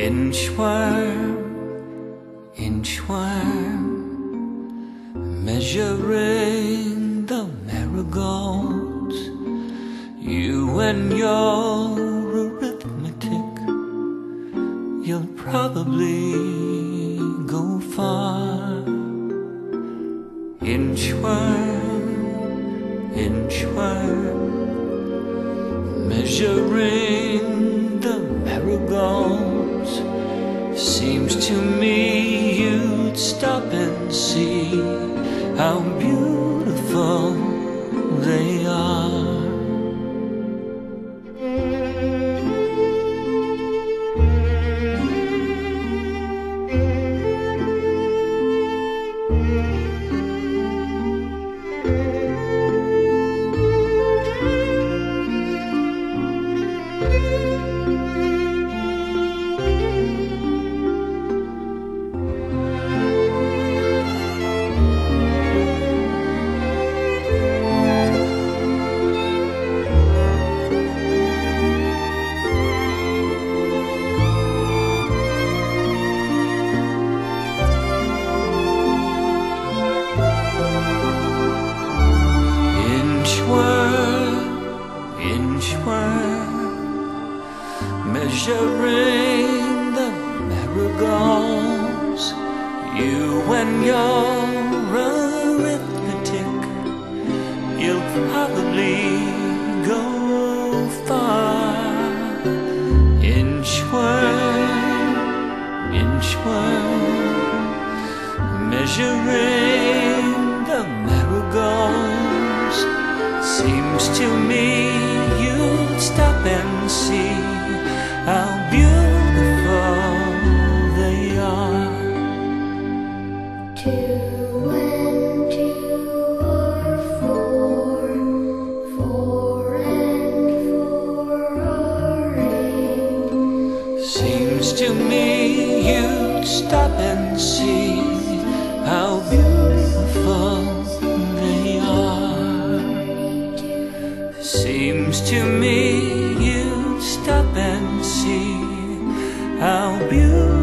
Inchworm, inchworm, measuring the marigolds. You and your arithmetic, you'll probably go far. Inchworm, inchworm, measuring the marigolds. Seems to me inchworm, measuring the marigolds. You and your arithmetic, you'll probably go far. Inchworm, inchworm, measuring to me you'd stop and see how beautiful they are. Seems to me you'd stop and see how beautiful